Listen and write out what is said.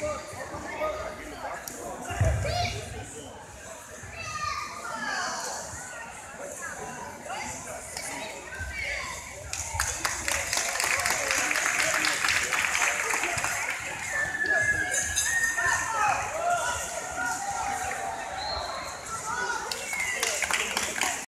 Go, go, go, go.